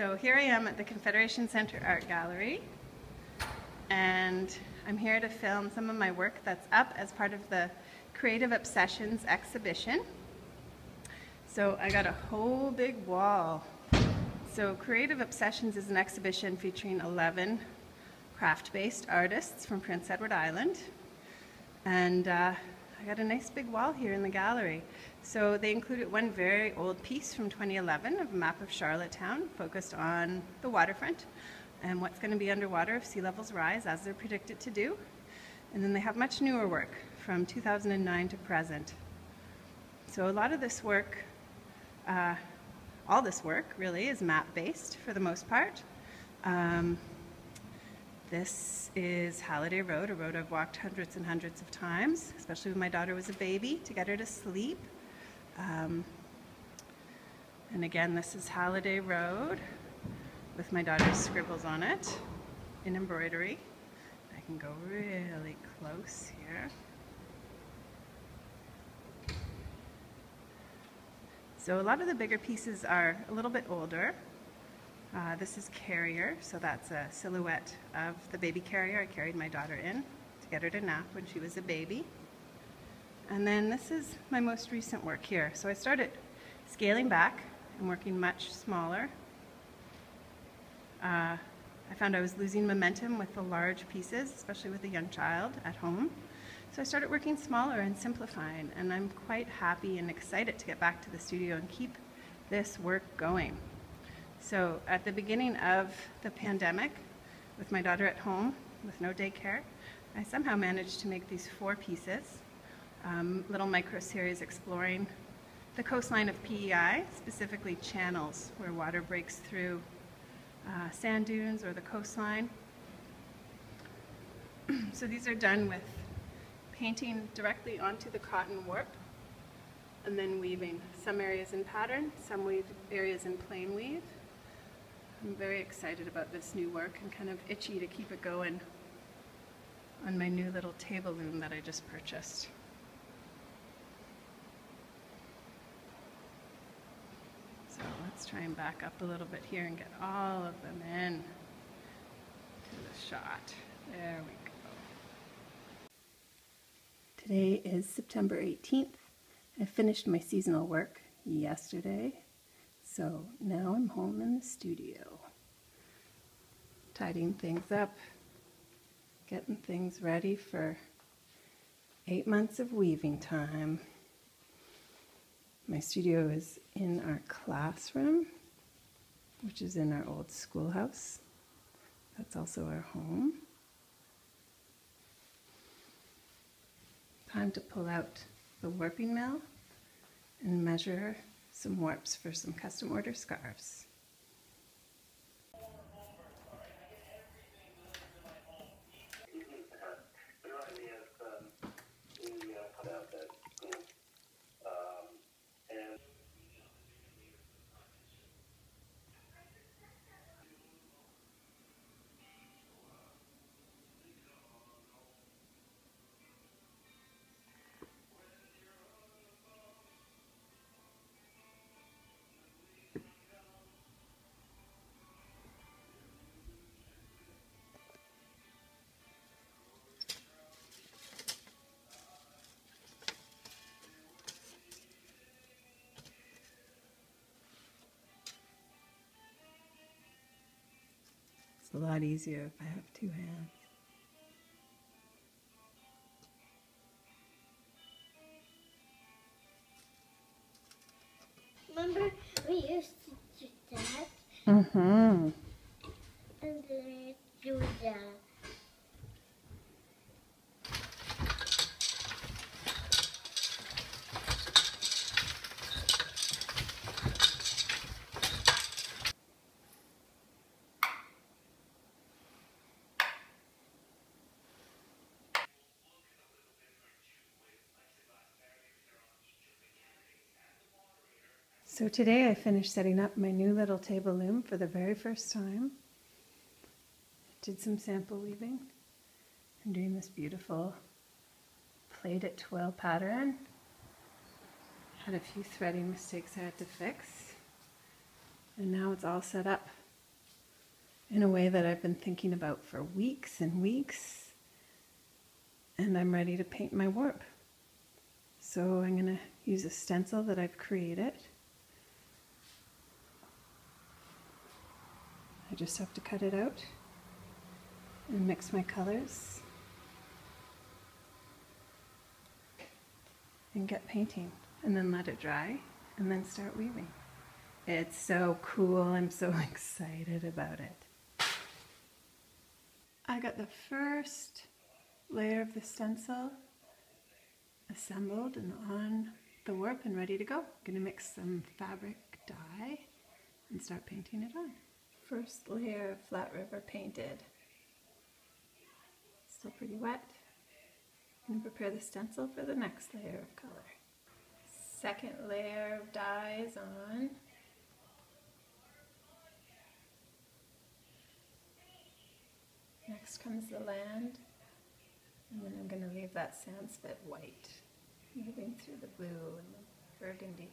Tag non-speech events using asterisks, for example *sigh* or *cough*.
So here I am at the Confederation Center Art Gallery and I'm here to film some of my work that's up as part of the Creative Obsessions exhibition. So I got a whole big wall. So Creative Obsessions is an exhibition featuring 11 craft-based artists from Prince Edward Island. And uh, I got a nice big wall here in the gallery. So they included one very old piece from 2011 of a map of Charlottetown focused on the waterfront and what's going to be underwater if sea levels rise as they're predicted to do. And then they have much newer work from 2009 to present. So a lot of this work, uh, all this work really is map-based for the most part. Um, this is Halliday Road, a road I've walked hundreds and hundreds of times, especially when my daughter was a baby, to get her to sleep. Um, and again, this is Halliday Road with my daughter's scribbles on it in embroidery. I can go really close here. So a lot of the bigger pieces are a little bit older. Uh, this is Carrier, so that's a silhouette of the baby carrier I carried my daughter in to get her to nap when she was a baby. And then this is my most recent work here. So I started scaling back and working much smaller. Uh, I found I was losing momentum with the large pieces, especially with a young child at home. So I started working smaller and simplifying, and I'm quite happy and excited to get back to the studio and keep this work going. So at the beginning of the pandemic, with my daughter at home, with no daycare, I somehow managed to make these four pieces um, little micro series exploring the coastline of PEI, specifically channels where water breaks through uh, sand dunes or the coastline. *clears throat* so these are done with painting directly onto the cotton warp and then weaving some areas in pattern, some areas in plain weave. I'm very excited about this new work and kind of itchy to keep it going on my new little table loom that I just purchased. So let's try and back up a little bit here and get all of them in to the shot. There we go. Today is September 18th. I finished my seasonal work yesterday, so now I'm home in the studio. Tidying things up, getting things ready for eight months of weaving time. My studio is in our classroom, which is in our old schoolhouse. That's also our home. Time to pull out the warping mill and measure some warps for some custom order scarves. It's a lot easier if I have two hands. Remember we used to do that? Mm-hmm. And then do that. So today I finished setting up my new little table loom for the very first time. Did some sample weaving. I'm doing this beautiful plaited twill pattern. Had a few threading mistakes I had to fix. And now it's all set up in a way that I've been thinking about for weeks and weeks. And I'm ready to paint my warp. So I'm going to use a stencil that I've created. I just have to cut it out and mix my colors and get painting and then let it dry and then start weaving. It's so cool. I'm so *laughs* excited about it. I got the first layer of the stencil assembled and on the warp and ready to go. I'm going to mix some fabric dye and start painting it on. First layer of Flat River painted. Still pretty wet. I'm going to prepare the stencil for the next layer of color. Second layer of dyes on. Next comes the land, and then I'm going to leave that sandspit white, moving through the blue and the burgundy.